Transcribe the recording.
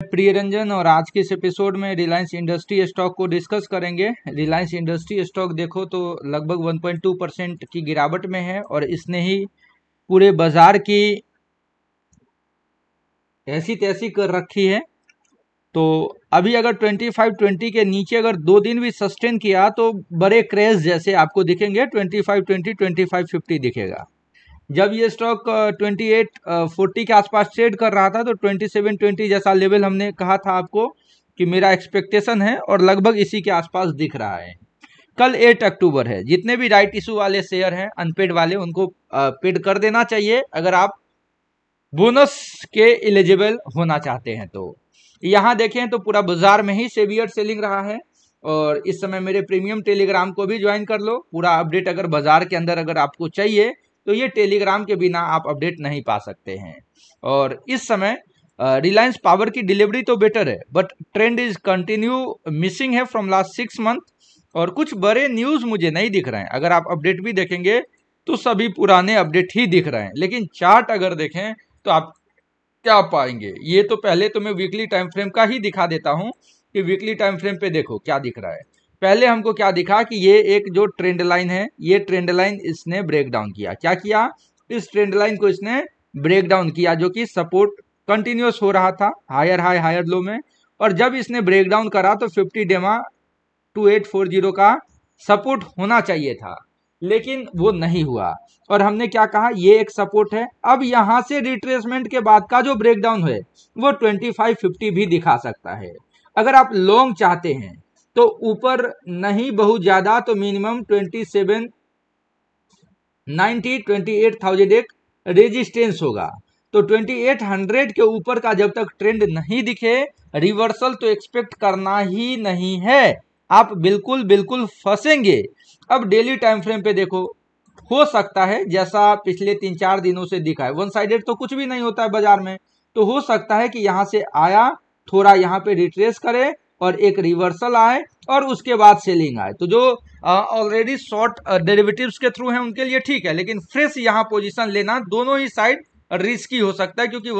प्रिय रंजन और आज के इस एपिसोड में रिलायंस इंडस्ट्री स्टॉक को डिस्कस करेंगे। रिलायंस इंडस्ट्री स्टॉक देखो तो लगभग 1.2 परसेंट की गिरावट में है और इसने ही पूरे बाज़ार की ऐसी तैसी कर रखी है। तो अभी अगर 25 20 के नीचे अगर दो दिन भी सस्टेन किया तो बड़े क्रेज जैसे आपको दिखेंगे। 25 20 25 50 दिखेगा। जब ये स्टॉक 28 40 के आसपास ट्रेड कर रहा था तो 27 20 जैसा लेवल हमने कहा था आपको कि मेरा एक्सपेक्टेशन है और लगभग इसी के आसपास दिख रहा है। कल 8 अक्टूबर है। जितने भी राइट इशू वाले शेयर हैं अनपेड वाले, उनको पेड कर देना चाहिए। अगर आप बोनस के एलिजिबल होना चाहते हैं तो। यहाँ देखें तो पूरा बाज़ार में ही सेवियर सेलिंग रहा है और इस समय मेरे प्रीमियम टेलीग्राम को भी ज्वाइन कर लो। पूरा अपडेट अगर बाज़ार के अंदर अगर आपको चाहिए तो ये टेलीग्राम के बिना आप अपडेट नहीं पा सकते हैं। और इस समय रिलायंस पावर की डिलीवरी तो बेटर है but trend is continue missing है फ्रॉम लास्ट सिक्स मंथ और कुछ बड़े न्यूज़ मुझे नहीं दिख रहे हैं। अगर आप अपडेट भी देखेंगे तो सभी पुराने अपडेट ही दिख रहे हैं। लेकिन चार्ट अगर देखें तो आप क्या पाएँगे? ये तो पहले तो मैं वीकली टाइम फ्रेम का ही दिखा देता हूँ कि वीकली टाइम फ्रेम पे देखो क्या दिख रहा है। पहले हमको क्या दिखा कि ये एक जो ट्रेंड लाइन है, ये ट्रेंड लाइन इसने ब्रेक डाउन किया। क्या किया? इस ट्रेंड लाइन को इसने ब्रेक डाउन किया, जो कि सपोर्ट कंटिन्यूस हो रहा था हायर हाई हायर लो में। और जब इसने ब्रेक डाउन करा तो 50 डेमा 2840 का सपोर्ट होना चाहिए था, लेकिन वो नहीं हुआ। और हमने क्या कहा? ये एक सपोर्ट है। अब यहाँ से रिट्रेसमेंट के बाद का जो ब्रेकडाउन है, वो 25 50 भी दिखा सकता है। अगर आप लॉन्ग चाहते हैं तो ऊपर नहीं बहुत ज़्यादा तो मिनिमम 27 90 28000 एक रेजिस्टेंस होगा। तो 2800 के ऊपर का जब तक ट्रेंड नहीं दिखे रिवर्सल तो एक्सपेक्ट करना ही नहीं है। आप बिल्कुल बिल्कुल फंसेंगे। अब डेली टाइम फ्रेम पे देखो, हो सकता है, जैसा पिछले तीन चार दिनों से दिखा है वन साइडेड तो कुछ भी नहीं होता है बाज़ार में तो हो सकता है कि यहाँ से आया, थोड़ा यहाँ पे रिट्रेस करे और एक रिवर्सल आए और उसके बाद सेलिंग आए। तो जो ऑलरेडी शॉर्ट डेरिवेटिव्स के थ्रू है, उनके लिए ठीक है, लेकिन फ्रेश यहाँ पोजीशन लेना दोनों ही साइड रिस्की हो सकता है, क्योंकि